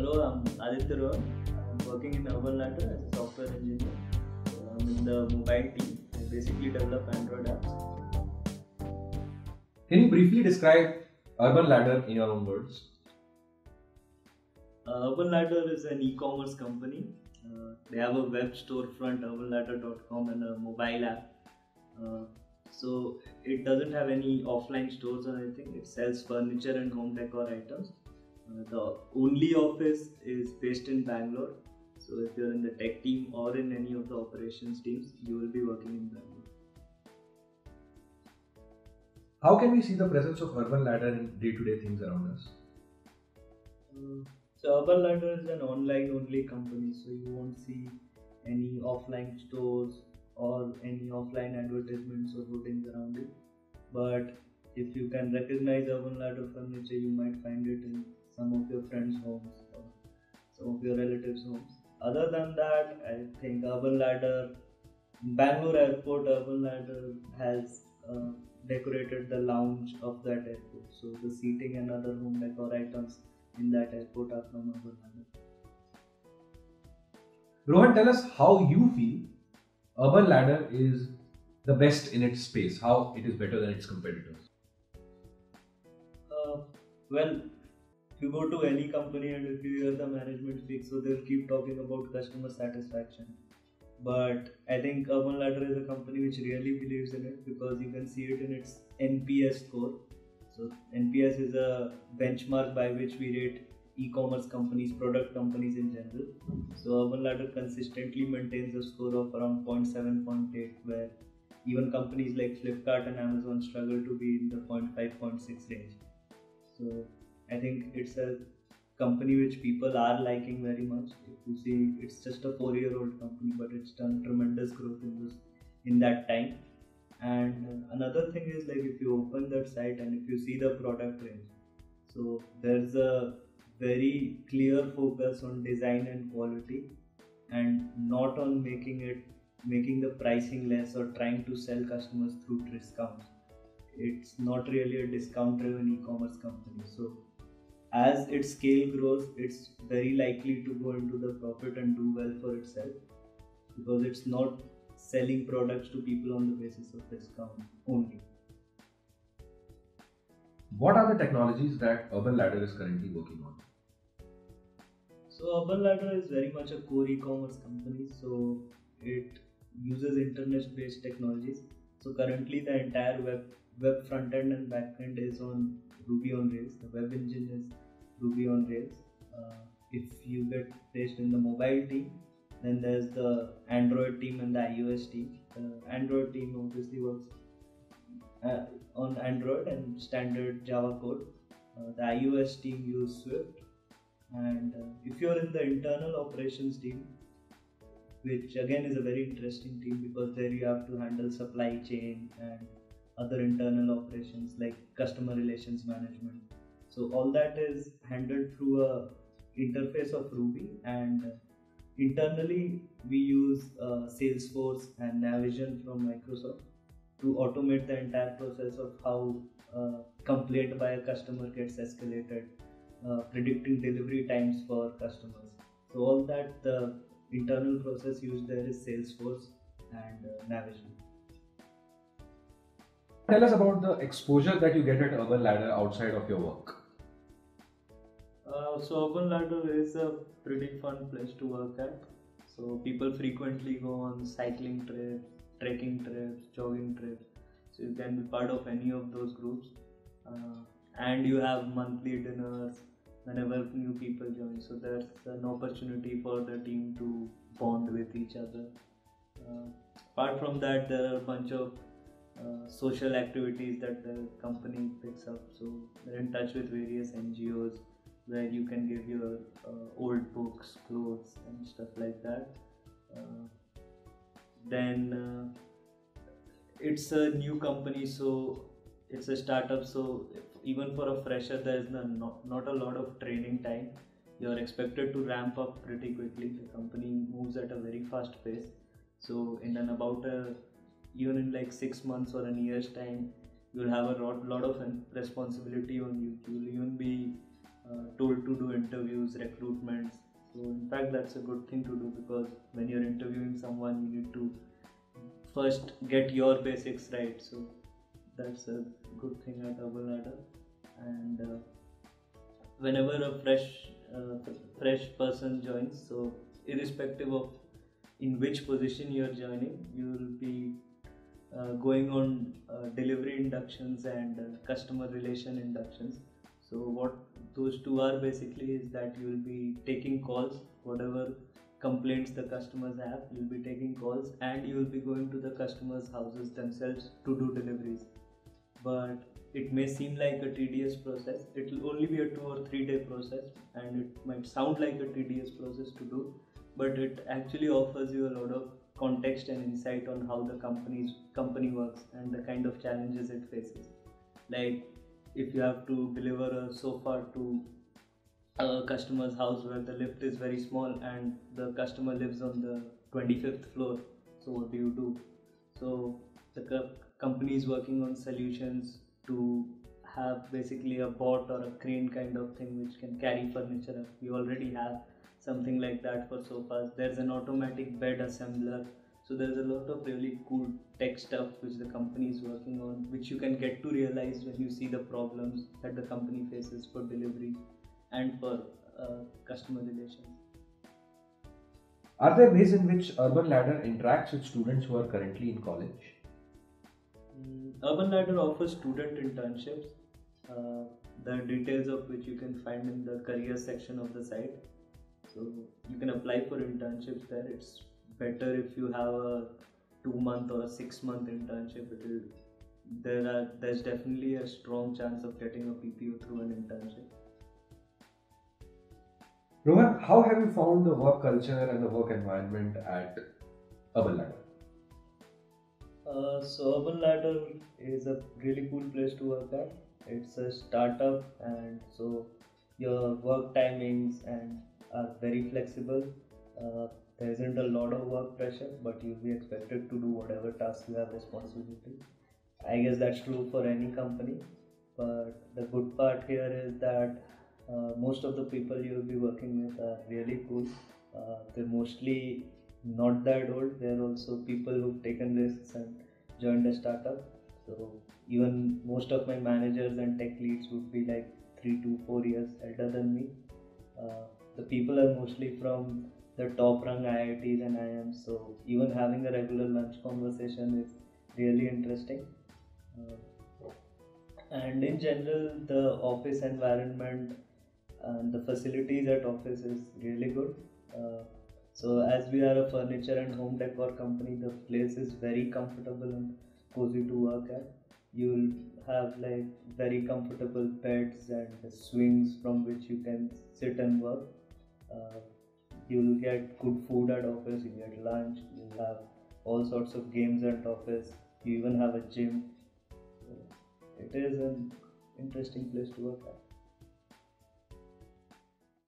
Hello, I'm Aditya Rohan. I'm working in Urban Ladder as a software engineer. I'm in the mobile team. I basically develop Android apps. Can you briefly describe Urban Ladder in your own words? Uh, Urban Ladder is an e-commerce company. Uh, they have a web storefront, urbanladder.com, and a mobile app. Uh, so it doesn't have any offline stores or anything. It sells furniture and home decor items. The only office is based in Bangalore. So if you're in the tech team or in any of the operations teams, you will be working in Bangalore. How can we see the presence of Urban Ladder in day to day things around us? Uh, so Urban Ladder is an online only company, so you won't see any offline stores or any offline advertisements or hoardings around it. But if you can recognize Urban Ladder furniture, you might find it in some of your friends' homes or some of your relatives' homes. Other than that, I think Urban Ladder, Bangalore Airport, Urban Ladder has uh, decorated the lounge of that airport. So the seating and other home decor items in that airport are from Urban Ladder. Rohan, tell us how you feel Urban Ladder is the best in its space, how it is better than its competitors. Uh, well, you go to any company and if you hear the management speak, so they'll keep talking about customer satisfaction. But I think Urban Ladder is a company which really believes in it because you can see it in its NPS score. So NPS is a benchmark by which we rate e-commerce companies, product companies in general. So Urban Ladder consistently maintains a score of around 0.7, 0.8, where even companies like Flipkart and Amazon struggle to be in the 0.5, 0.6 range. So I think it's a company which people are liking very much. If you see, it's just a four-year-old company, but it's done tremendous growth in this in that time. And another thing is like if you open that site and if you see the product range, so there's a very clear focus on design and quality, and not on making it making the pricing less or trying to sell customers through discounts. It's not really a discount-driven e-commerce company. So as its scale grows, it's very likely to go into the profit and do well for itself because it's not selling products to people on the basis of discount only. What are the technologies that Urban Ladder is currently working on? So Urban Ladder is very much a core e-commerce company. So it uses internet-based technologies. So currently the entire web web front end and back end is on Ruby on Rails. The web engine is Ruby on Rails. Uh, if you get placed in the mobile team, then there's the Android team and the iOS team. The Android team obviously works uh, on Android and standard Java code. Uh, the iOS team use Swift. And uh, if you're in the internal operations team, which again is a very interesting team because there you have to handle supply chain and other internal operations like customer relations management. So all that is handled through a interface of Ruby and internally we use uh, Salesforce and Navision from Microsoft to automate the entire process of how uh, complaint by a customer gets escalated, uh, predicting delivery times for customers. So all that the internal process used there is Salesforce and Navision. Tell us about the exposure that you get at Urban Ladder outside of your work. Uh, so Urban Ladder is a pretty fun place to work at. So people frequently go on cycling trips, trekking trips, jogging trips. So you can be part of any of those groups. Uh, and you have monthly dinners whenever new people join. So there's an opportunity for the team to bond with each other. Uh, apart from that, there are a bunch of social activities that the company picks up. So they're in touch with various NGOs where you can give your uh, old books, clothes, and stuff like that. Uh, then uh, it's a new company, so it's a startup. So even for a fresher, there is not, not a lot of training time. You're expected to ramp up pretty quickly. The company moves at a very fast pace. So in an about a even in like six months or a year's time, you'll have a lot, lot of responsibility on you. You'll even be uh, told to do interviews, recruitments. So in fact, that's a good thing to do because when you're interviewing someone, you need to first get your basics right. So that's a good thing at Urban Ladder. And uh, whenever a fresh uh, fresh person joins, so irrespective of in which position you're joining, you will be going on uh, delivery inductions and uh, customer relation inductions. So what those two are basically is that you will be taking calls, whatever complaints the customers have, you'll be taking calls and you will be going to the customers' houses themselves to do deliveries. But it may seem like a tedious process. It will only be a two or three day process and it might sound like a tedious process to do, but it actually offers you a lot of context and insight on how the company's company works and the kind of challenges it faces. Like if you have to deliver a sofa to a customer's house where the lift is very small and the customer lives on the 25th floor, so what do you do? So the co- company is working on solutions to have basically a bot or a crane kind of thing which can carry furniture. We already have something like that for sofas. There's an automatic bed assembler. So there's a lot of really cool tech stuff which the company is working on, which you can get to realize when you see the problems that the company faces for delivery and for uh, customer relations. Are there ways in which Urban Ladder interacts with students who are currently in college? Mm, Urban Ladder offers student internships, uh, the details of which you can find in the career section of the site. So you can apply for internships there. It's better if you have a two month or a six month internship. It will there are there's definitely a strong chance of getting a PPO through an internship. Rohan, how have you found the work culture and the work environment at Urban Ladder? Uh, so Urban Ladder is a really cool place to work at. It's a startup, and so your work timings and are very flexible. Uh, there isn't a lot of work pressure, but you'll be expected to do whatever task you have responsibility. I guess that's true for any company, but the good part here is that uh, most of the people you'll be working with are really cool. Uh, they're mostly not that old. They're also people who've taken risks and joined a startup. So even most of my managers and tech leads would be like three to four years elder than me. Uh, the people are mostly from the top rung IITs and IIMs. So even having a regular lunch conversation is really interesting. Uh, and in general, the office environment and the facilities at office is really good. Uh, so as we are a furniture and home decor company, the place is very comfortable and cozy to work at. You'll have like very comfortable beds and swings from which you can sit and work. Uh, you'll get good food at office. You get lunch. You'll have all sorts of games at office. You even have a gym. It is an interesting place to work at.